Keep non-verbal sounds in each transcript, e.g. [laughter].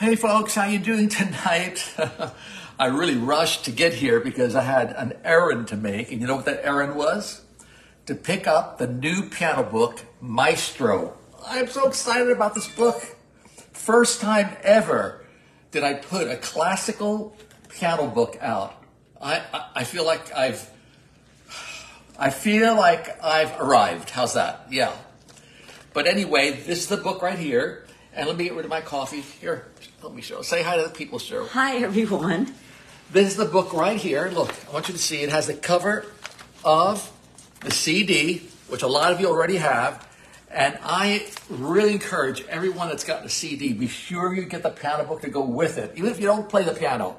Hey folks, how you doing tonight? [laughs] I really rushed to get here because I had an errand to make, and you know what that errand was? To pick up the new piano book, Maestro. I'm so excited about this book. First time ever did I put a classical piano book out. I, I, I feel like I've I feel like I've arrived. How's that? Yeah. But anyway, this is the book right here. And let me get rid of my coffee. Here, let me show. Say hi to the people, Cheryl. Hi, everyone. This is the book right here. Look, I want you to see it has the cover of the CD, which a lot of you already have. And I really encourage everyone that's gotten a CD, be sure you get the piano book to go with it. Even if you don't play the piano,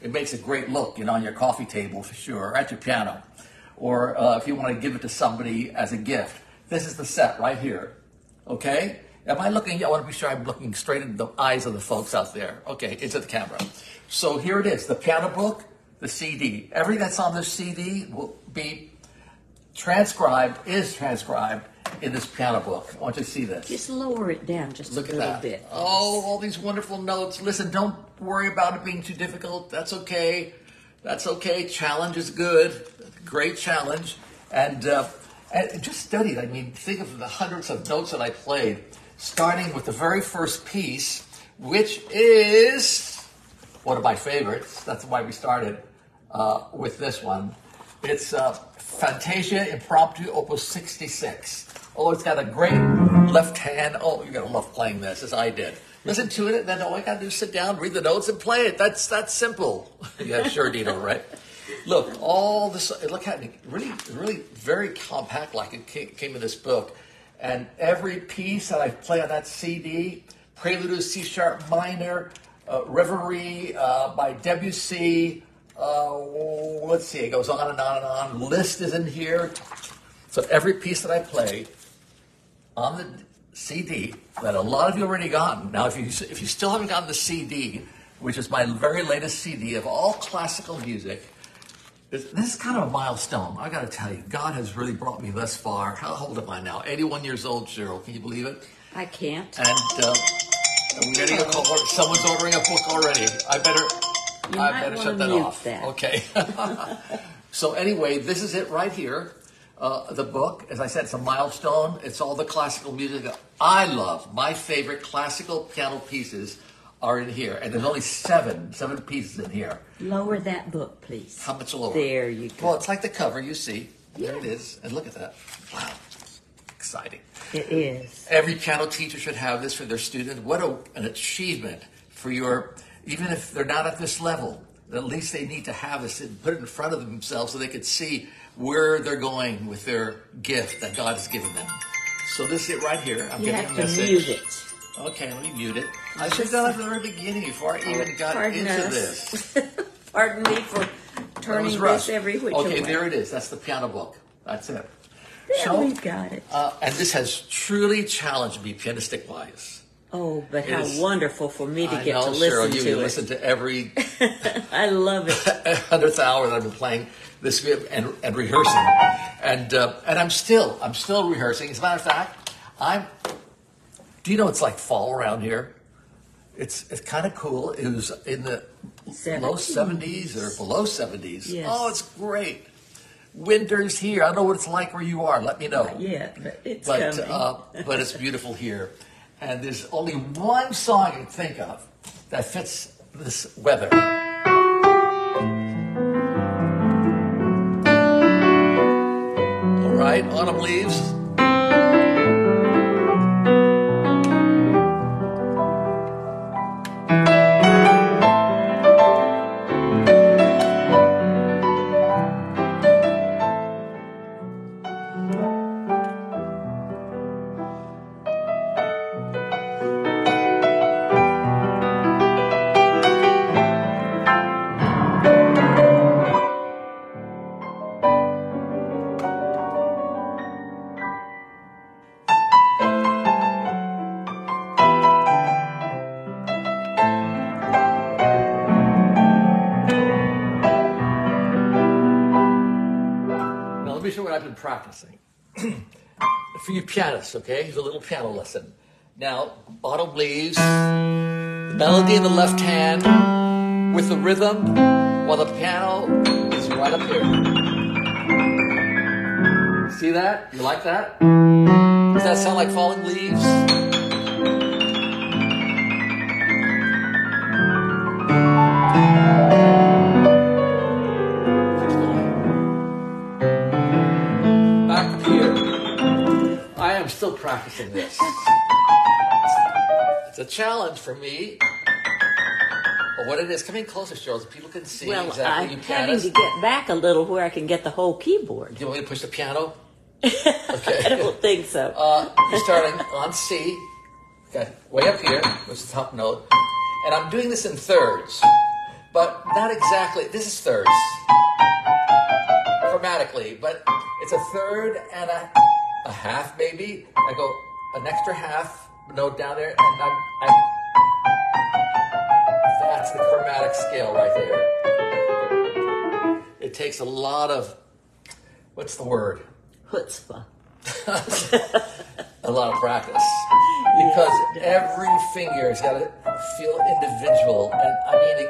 it makes a great look, you know, on your coffee table for sure, or at your piano. Or uh, if you want to give it to somebody as a gift. This is the set right here. Okay? Am I looking? Yeah, I want to be sure I'm looking straight into the eyes of the folks out there. Okay, into the camera. So here it is the piano book, the CD. Everything that's on this CD will be transcribed, is transcribed in this piano book. I want you to see this. Just lower it down just Look a at little that. bit. Oh, all these wonderful notes. Listen, don't worry about it being too difficult. That's okay. That's okay. Challenge is good. Great challenge. And, uh, and just study it. I mean, think of the hundreds of notes that I played, starting with the very first piece, which is one of my favorites. That's why we started uh, with this one. It's uh, Fantasia Impromptu Opus 66. Oh, it's got a great left hand. Oh, you're gonna love playing this, as I did. Listen to it, and then all I gotta do is sit down, read the notes, and play it. That's that's simple. [laughs] yeah, sure, Dino, right? Look, all this. Look at it. Really, really, very compact. Like it came in this book, and every piece that I play on that CD, Prelude to C sharp minor, uh, Reverie uh, by Debussy. Uh, let's see, it goes on and on and on. List is in here. So every piece that I play on the CD that a lot of you already gotten. Now, if you if you still haven't gotten the CD, which is my very latest CD of all classical music, this is kind of a milestone. I got to tell you, God has really brought me thus far. How old am I now? 81 years old, Cheryl. Can you believe it? I can't. And uh, I'm getting a call. Someone's ordering a book already. I better. You I might better shut that off. that. Okay. [laughs] so anyway, this is it right here. Uh, the book, as I said, it's a milestone. It's all the classical music that I love. My favorite classical piano pieces are in here, and there's only seven, seven pieces in here. Lower that book, please. How much lower? There you go. Well, it's like the cover. You see, there it is. And look at that. Wow, exciting. It is. Every piano teacher should have this for their student. What a, an achievement for your, even if they're not at this level, at least they need to have this and put it in front of themselves so they could see where they're going with their gift that God has given them. So this is it right here. I'm You getting have a to message. mute it. Okay, let me mute it. I should have done it from the very beginning before I even got Pardon into us. this. [laughs] Pardon me for turning this rushed. every which Okay, way. there it is. That's the piano book. That's it. There So- we've got it. Uh, and this has truly challenged me pianistic wise. Oh, but how is- wonderful for me to I get know, to listen Cheryl, you, to you it. listen to every [laughs] I love it. [laughs] hundredth hour that I've been playing this and, and rehearsing, and uh, and I'm still I'm still rehearsing. As a matter of fact, I'm. Do you know it's like fall around here? It's it's kind of cool. It was in the low 70s. or below seventies. Yes. Oh, it's great. Winter's here. I don't know what it's like where you are. Let me know. Yeah, but it's but coming. uh, but it's beautiful here, and there's only one song I can think of that fits this weather. All right, autumn leaves. Practicing. [clears throat] For you pianists, okay? Here's a little piano lesson. Now, autumn leaves. the melody in the left hand with the rhythm while the piano is right up here. See that? You like that? Does that sound like falling leaves? Back still practicing this. It's a challenge for me. But what it is, come in closer, Cheryl, so people can see well, exactly I'm you having to get back a little where I can get the whole keyboard. Do you want me to push the piano? [laughs] I don't think so. Uh, you're starting on C, okay, way up here, which is the top note, and I'm doing this in thirds, but not exactly. This is thirds, chromatically, but it's a third and a, a half, maybe. I go an extra half note down there, and I'm, I'm that's the chromatic scale right there. It takes a lot of what's the word? Chutzpah. [laughs] a lot of practice because every finger has got to feel individual and I mean and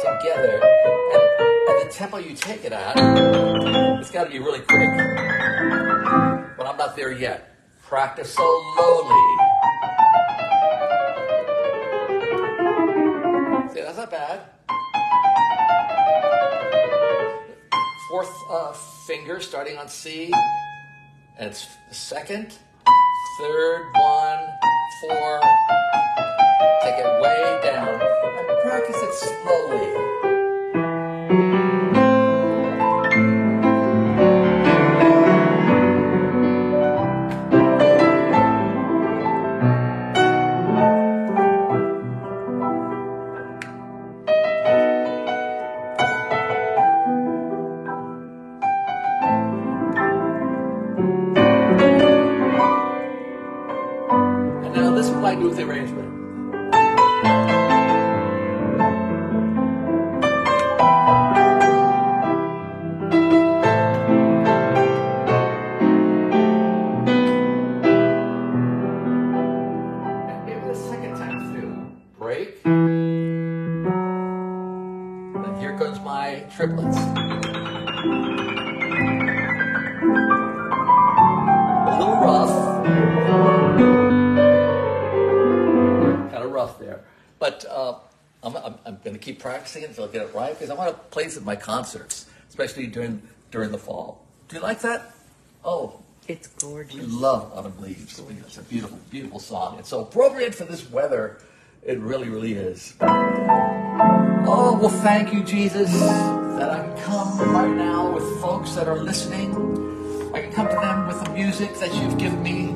together and, and the tempo you take it at it's got to be really quick not there yet. Practice slowly. See that's not bad. Fourth uh, finger starting on C. And it's second, third, one, four. Take it way down. And practice it slowly. Now this is with the arrangement. Going to keep practicing until I get it right because I want to play this at my concerts, especially during during the fall. Do you like that? Oh, It's we gorgeous. love Autumn Leaves. It's a beautiful, beautiful song. It's so appropriate for this weather. It really, really is. Oh, well, thank you, Jesus, that I can come right now with folks that are listening. I can come to them with the music that you've given me.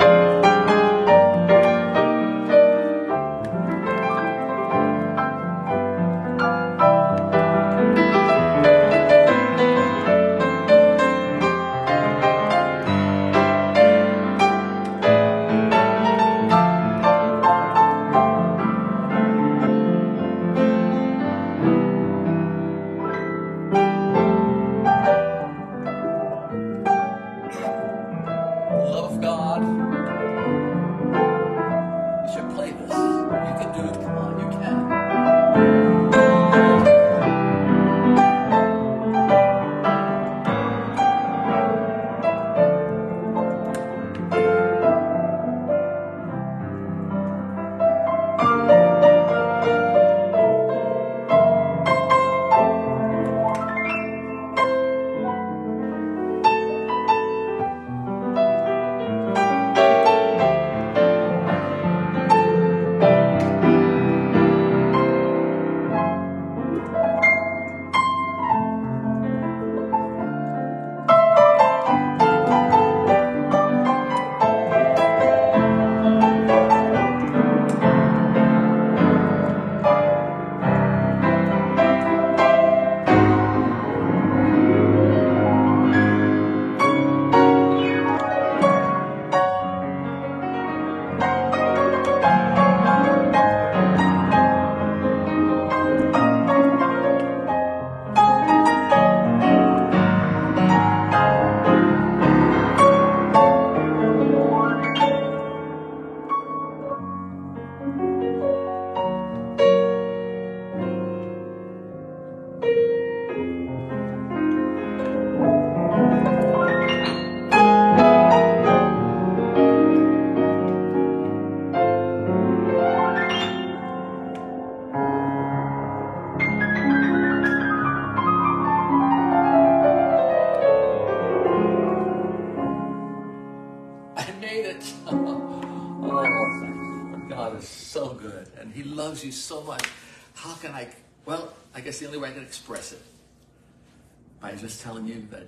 Telling you that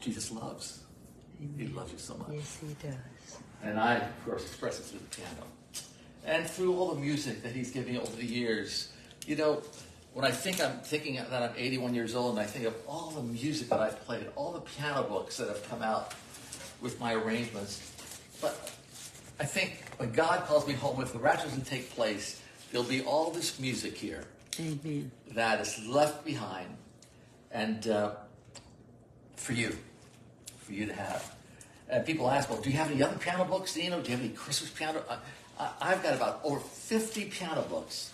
Jesus loves. He loves you so much. Yes, he does. And I, of course, express it through the piano. And through all the music that he's given me over the years. You know, when I think I'm thinking that I'm 81 years old and I think of all the music that I've played, all the piano books that have come out with my arrangements. But I think when God calls me home, if the rapture doesn't take place, there'll be all this music here Amen. that is left behind and uh, for you, for you to have. And people ask, well, do you have any other piano books, Dino? Do you have any Christmas piano? I, I've got about over 50 piano books.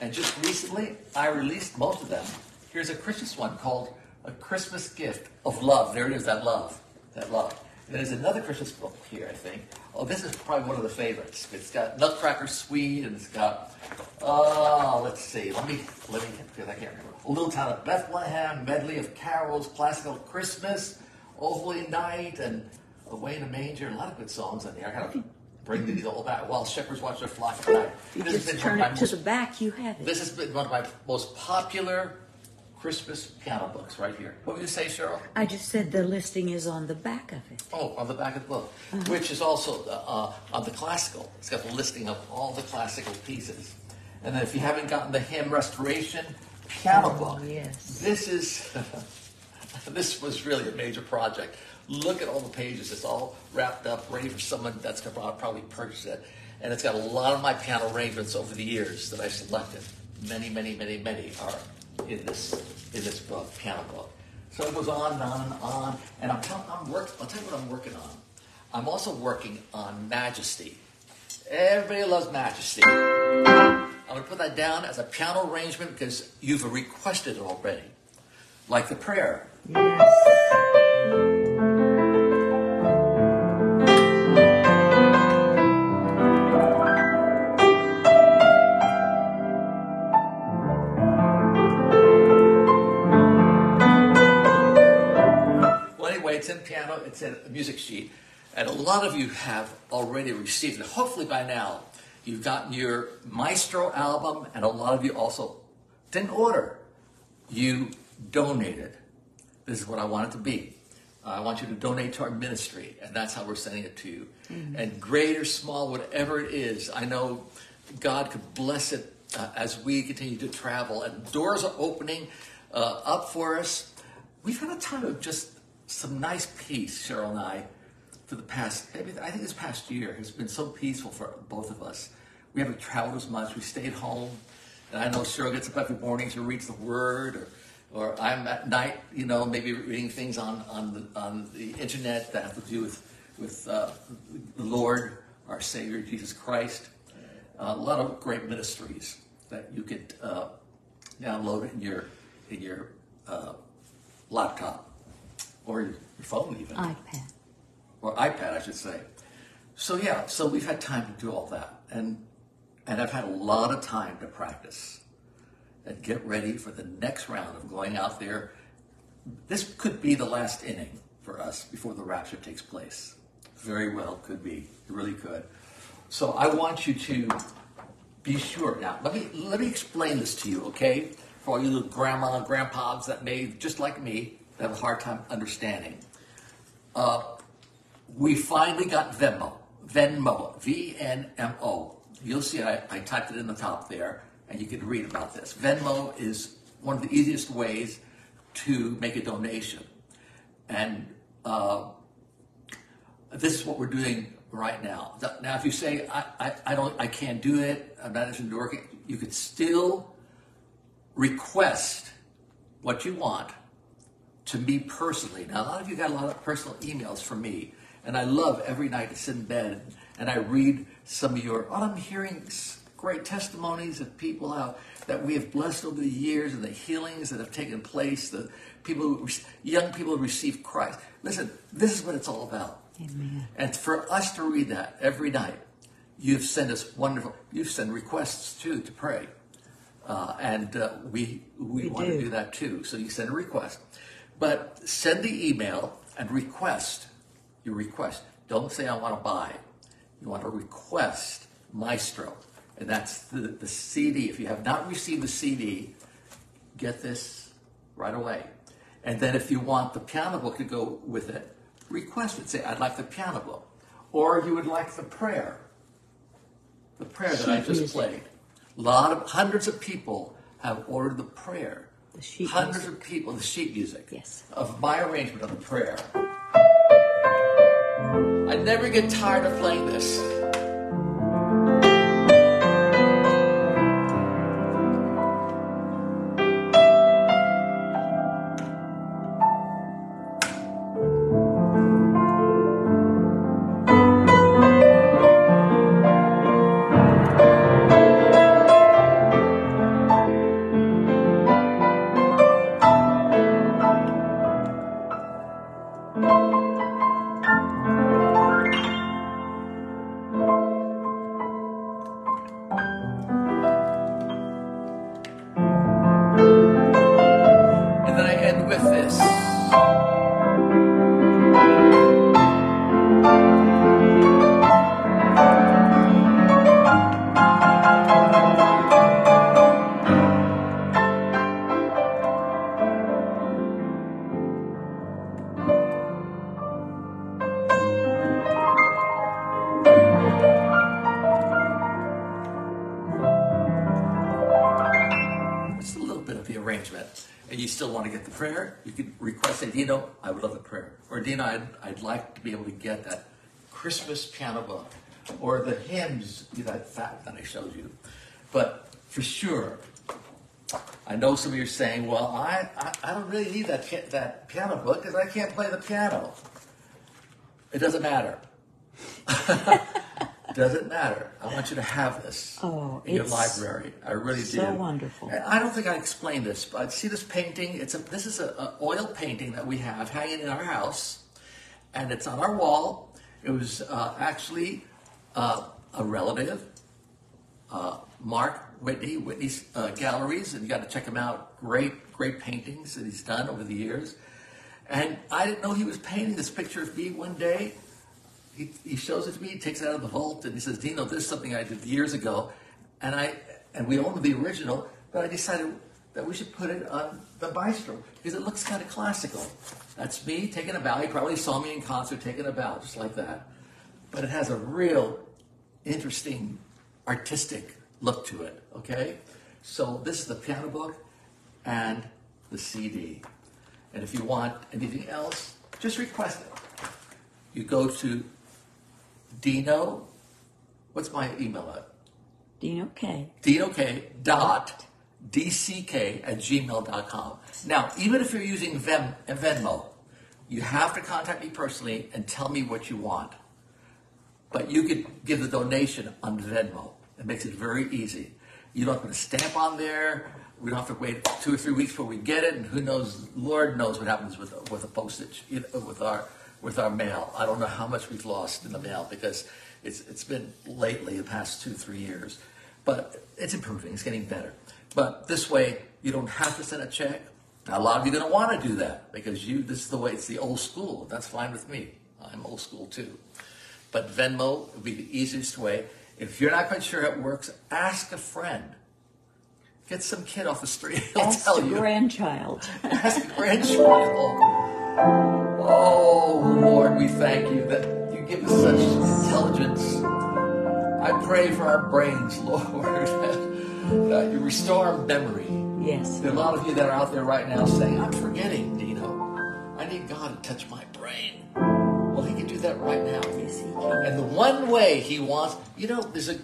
And just recently, I released most of them. Here's a Christmas one called A Christmas Gift of Love. There it is, that love. That love. And there's another Christmas book here, I think. Oh, this is probably one of the favorites. It's got Nutcracker Suite, and it's got, oh, let's see. Let me, let me, because I can't remember. A Little Town of Bethlehem, Medley of Carols, Classical Christmas, Oh Holy Night, and Away in a Manger. A lot of good songs on there. I gotta bring these all back while shepherds watch their flock tonight. You This has just been turn one of it my to most the back, you have it. this has been one of my most popular Christmas piano books right here. What would you say, Cheryl? I just said the listing is on the back of it. Oh, on the back of the book, which is also uh, on the classical. It's got the listing of all the classical pieces. And then if you haven't gotten the hymn restoration piano Oh, book, yes. this is [laughs] this was really a major project. Look at all the pages; it's all wrapped up, ready for someone that's going to probably purchase it. And it's got a lot of my panel arrangements over the years that I've selected. Many, many, many, many are in this in this book, piano book. So it goes on and on and on. And I'm telling, I'm work. I'll tell you what I'm working on. I'm also working on Majesty. Everybody loves Majesty. I'm going to put that down as a piano arrangement because you've requested it already, like the prayer. Yes. Well, anyway, it's in piano, it's in a music sheet, and a lot of you have already received it. Hopefully, by now, you've gotten your Maestro album, and a lot of you also didn't order. You donated. This is what I want it to be. I want you to donate to our ministry, and that's how we're sending it to you. And great or small, whatever it is, I know God could bless it uh, as we continue to travel, and doors are opening uh, up for us. We've had a time of just some nice peace, Cheryl and I, for the past, I think this past year has been so peaceful for both of us. We haven't traveled as much. We stayed home. And I know Cheryl gets up every morning to read the Word, or, or I'm at night, you know, maybe reading things on, on, the, on the internet that have to do with, with uh, the Lord, our Savior, Jesus Christ. a lot of great ministries that you could uh, download in your, in your uh, laptop or your phone even iPad. Or iPad, I should say. So yeah, so we've had time to do all that, and and I've had a lot of time to practice and get ready for the next round of going out there. This could be the last inning for us before the rapture takes place. Very well, could be. It really could. So I want you to be sure. Now, let me let me explain this to you, okay? For all you little grandma and grandpas that may, just like me, have a hard time understanding uh, we finally got Venmo. Venmo. V N M O. You'll see I, I typed it in the top there, and you can read about this. Venmo is one of the easiest ways to make a donation. And uh, this is what we're doing right now. Now, if you say, I, I, I don't, I can't do it, I'm not interested in working, you could still request what you want to me personally. Now, a lot of you got a lot of personal emails from me, and I love every night to sit in bed and I read some of your. Oh, I'm hearing great testimonies of people how that we have blessed over the years and the healings that have taken place. The people, young people who receive Christ. Listen, this is what it's all about. Amen. And for us to read that every night, you've sent us wonderful. You've sent requests too to pray, uh, and uh, we we, We want to do. do that too. So you send a request, but send the email and request your request. Don't say I want to buy. You want to request Maestro. And that's the, the CD. If you have not received the CD, get this right away. And then if you want the piano book to go with it, request it. Say, I'd like the piano book. Or you would like the prayer. The prayer that I just music. played. A lot of hundreds of people have ordered the prayer. The sheet hundreds music. of people, the sheet music. Yes. Of my arrangement of the prayer. I never get tired of playing this. Dino, I would love the prayer. Or Dino, I'd, I'd like to be able to get that Christmas piano book or the hymns, you know, that that I showed you. But for sure, I know some of you are saying, well, I, I, I don't really need that, that piano book because I can't play the piano. It doesn't matter. [laughs] doesn't matter. I want you to have this Oh, in your library. I really so do. wonderful. And I don't think I explained this, but see this painting? It's a this is a, a oil painting that we have hanging in our house, and it's on our wall. It was uh, actually uh, a relative, uh, Mark Whitney, Whitney's uh, galleries, and you got to check him out. Great, great paintings that he's done over the years. And I didn't know he was painting this picture of me one day. He, he shows it to me, he takes it out of the vault, and he says, Dino, this is something I did years ago. And I and we own the original, but I decided that we should put it on the Maestro because it looks kind of classical. That's me taking a bow. He probably saw me in concert taking a bow, just like that. But it has a real interesting artistic look to it, okay? So this is the piano book and the CD. And if you want anything else, just request it. You go to Dino, what's my email at? Dino K. DOK dot DCK at gmail.com. Now, even if you're using Vem, Venmo, you have to contact me personally and tell me what you want. But you could give the donation on Venmo. It makes it very easy. You don't have to put a stamp on there. We don't have to wait two or three weeks before we get it, and who knows? Lord knows what happens with with the postage, you know, with our with our mail. I don't know how much we've lost in the mail because it's it's been lately the past two three years, but it's improving. It's getting better. But this way, you don't have to send a check. Now, a lot of you don't want to do that because you this is the way it's the old school. That's fine with me. I'm old school too. But Venmo would be the easiest way. If you're not quite sure how it works, ask a friend. Get some kid off the street. [laughs] He'll Ask tell a you. grandchild. [laughs] Ask a grandchild. [laughs] Oh, Lord, we thank you that you give us such intelligence. I pray for our brains, [laughs] Lord, that, that you restore our memory. Yes. There are a lot of you that are out there right now saying, I'm forgetting, Dino. I need God to touch my brain. Well, He can do that right now. Yes, he can. And the one way He wants, you know, there's a,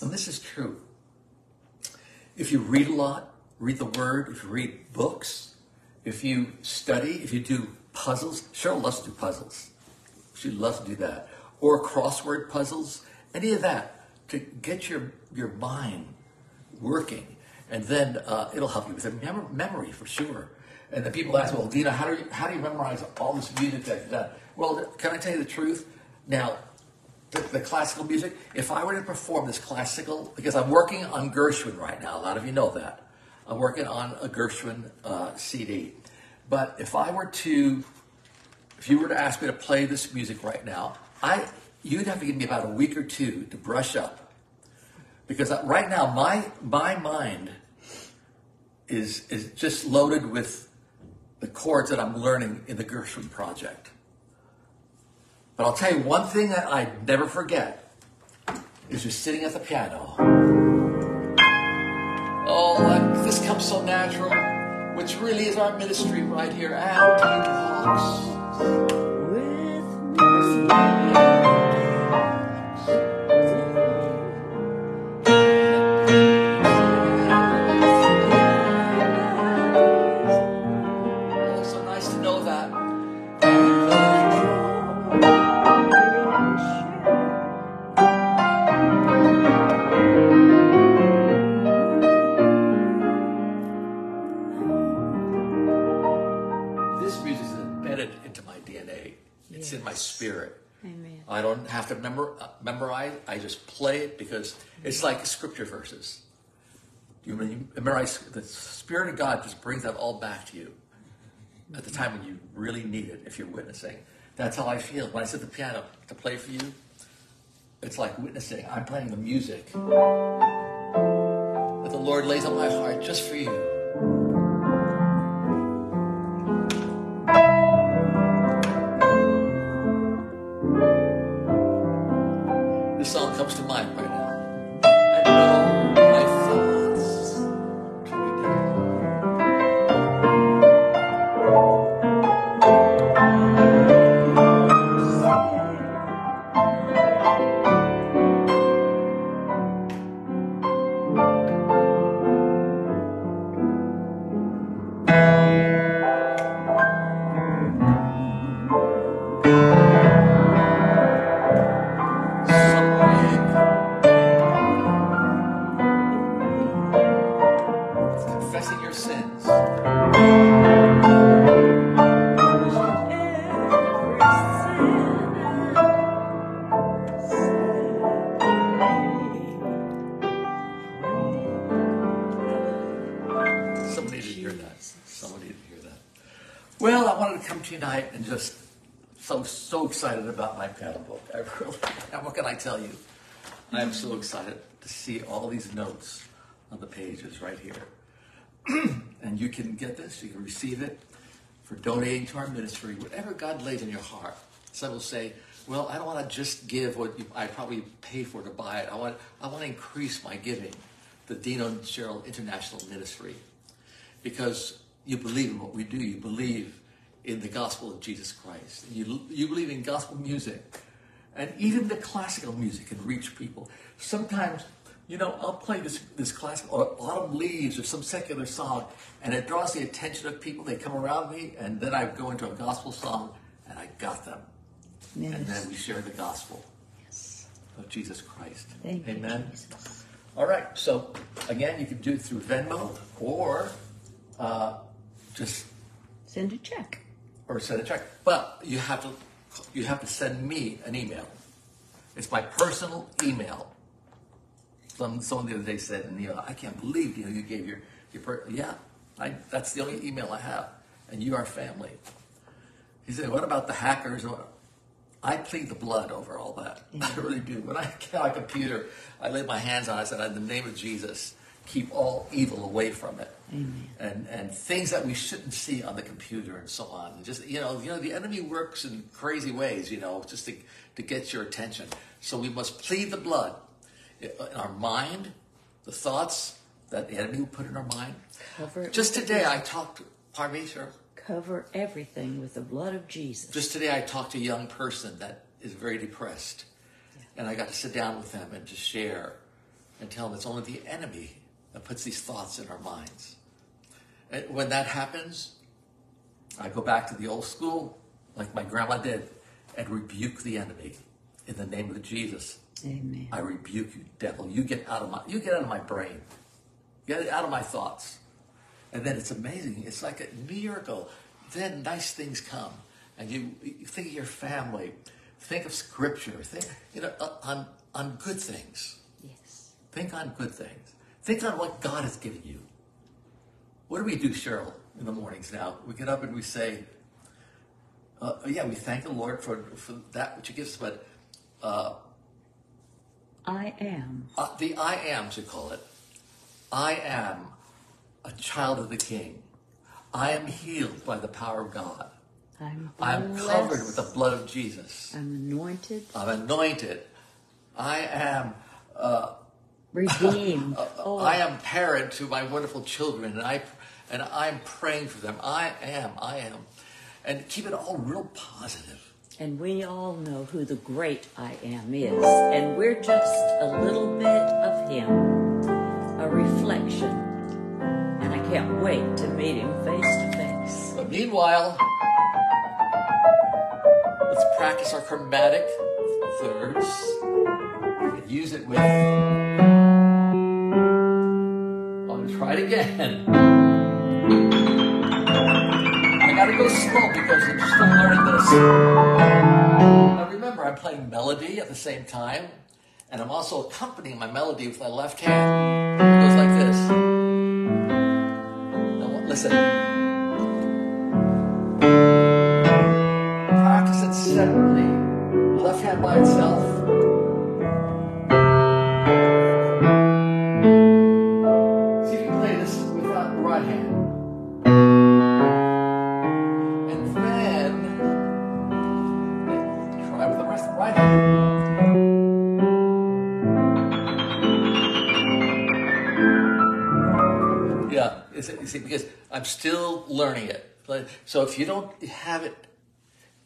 and this is true. If you read a lot, read the Word, if you read books, if you study, if you do puzzles, Cheryl loves to do puzzles. She loves to do that. Or crossword puzzles, any of that to get your, your mind working. And then uh, it'll help you with your mem- memory for sure. And then people ask, well, Dino, how do you, how do you memorize all this music that, you've done? Well, can I tell you the truth? Now, the, the classical music, if I were to perform this classical, because I'm working on Gershwin right now, a lot of you know that. I'm working on a Gershwin uh, CD. But if I were to, if you were to ask me to play this music right now, I, you'd have to give me about a week or two to brush up. Because right now, my, my mind is, is just loaded with the chords that I'm learning in the Gershwin project. But I'll tell you one thing that I never forget is just sitting at the piano. Oh, this comes so natural, which really is our ministry right here. And walks. Oh, have to memor- uh, memorize. I just play it because it's like scripture verses. You, memorize, the Spirit of God just brings that all back to you at the time when you really need it. If you're witnessing, that's how I feel when I sit at the piano to play for you. It's like witnessing. I'm playing the music that the Lord lays on my heart just for you. Sins. To hear that. Hear that. Well, I wanted to come to you tonight and just so so excited about my piano book. I really and what can I tell you? I am so excited to see all these notes on the pages right here. [clears throat] and you can get this, you can receive it for donating to our ministry, whatever God lays in your heart. Some will say, well, I don't want to just give what I probably pay for to buy it. I want, I want to increase my giving. The Dino and Cheryl International Ministry because you believe in what we do. You believe in the gospel of Jesus Christ. You, you believe in gospel music. And even the classical music can reach people. Sometimes, you know, I'll play this, this classical, or Autumn Leaves, or some secular song, and it draws the attention of people. They come around me, and then I go into a gospel song, and I got them. And then we share the gospel Yes. of Jesus Christ. Thank Amen. Jesus. All right. So again, you can do it through Venmo or uh, just Send a check. or send a check. But you have to you have to send me an email. It's my personal email. Some someone the other day said, know, I can't believe you know you gave your your per-. yeah. I, that's the only email I have, and you are family. He said, "What about the hackers?" I plead the blood over all that. [laughs] I really do. When I get on a computer, I lay my hands on it. I said, "In the name of Jesus, keep all evil away from it." Amen. and and things that we shouldn't see on the computer and so on. And just you know, you know, the enemy works in crazy ways, you know, just to to get your attention. So we must plead the blood in our mind, the thoughts that the enemy will put in our mind. Cover it Just today, I talked. Pardon me, sir. Cover everything with the blood of Jesus. Just today, I talked to a young person that is very depressed, and I got to sit down with them and just share and tell them it's only the enemy that puts these thoughts in our minds. And when that happens, I go back to the old school, like my grandma did, and rebuke the enemy in the name of Jesus. Amen. I rebuke you, devil. You get out of my you get out of my brain. Get it out of my thoughts. And then it's amazing. It's like a miracle. Then nice things come. And you, you think of your family. Think of scripture. Think you know uh, on on good things. Yes. Think on good things. Think on what God has given you. What do we do, Cheryl, in the mornings now? We get up and we say, uh, yeah, we thank the Lord for, for that which He gives us, but Uh, I am. Uh, the I am, to call it. I am a child of the King. I am healed by the power of God. I'm I am covered with the blood of Jesus. I'm anointed, I'm anointed. I am uh, [laughs] redeemed. Uh, oh, I am parent to my wonderful children, and I and I'm praying for them. I am, I am, and keep it all real positive. And we all know who the great I am is, and we're just a little bit of him, a reflection. And I can't wait to meet him face to face. But meanwhile, let's practice our chromatic thirds and use it with. I'll try it again. Slow because I'm still learning this. Now remember, I'm playing melody at the same time, and I'm also accompanying my melody with my left hand. It goes like this. Now listen. practice it separately. Left hand by itself. Yeah, is it- you see, because I'm still learning it. So if you don't have it,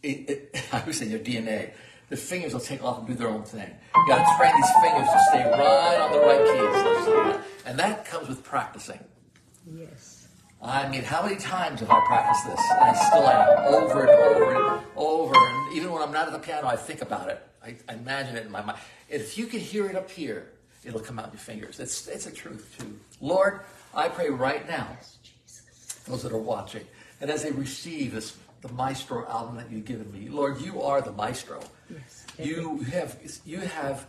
it, it [laughs] I would say your DNA, the fingers will take off and do their own thing. You got to train these fingers to stay right on the right keys, and that comes with practicing. Yes. I mean, how many times have I practiced this? And I still am, over and over and over. And even when I'm not at the piano, I think about it. I, I imagine it in my mind. If you can hear it up here, it'll come out in your fingers. It's, it's a truth, too. Lord, I pray right now, those that are watching, and as they receive this, the Maestro album that you've given me, Lord, you are the Maestro. Yes. You have, you have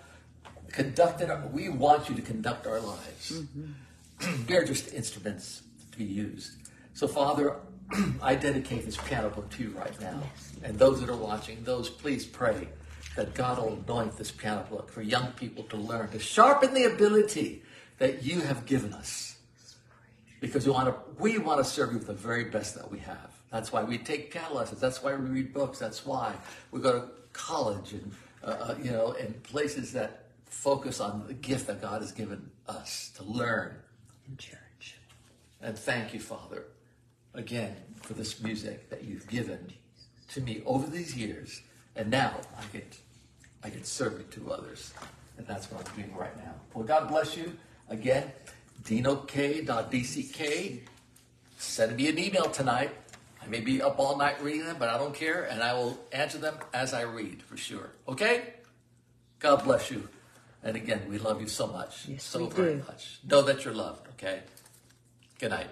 conducted, our- we want you to conduct our lives. Mm-hmm. [clears throat] They're just instruments to be used. So, Father, [clears throat] I dedicate this piano book to you right now. And those that are watching, those, please pray that God will anoint this piano book for young people to learn, to sharpen the ability that you have given us. Because we want to, we want to serve you with the very best that we have. That's why we take piano lessons. That's why we read books. That's why we go to college and, uh, uh, you know, and places that focus on the gift that God has given us to learn In church. and thank you, Father, again for this music that you've given to me over these years. And now I get, I get serve it to others. And that's what I'm doing right now. Well, God bless you. Again, dinok.dck. Send me an email tonight. I may be up all night reading them, but I don't care. And I will answer them as I read for sure. Okay? God bless you. And again, we love you so much. Yes, so very do. much. Know that you're loved, okay? Good night.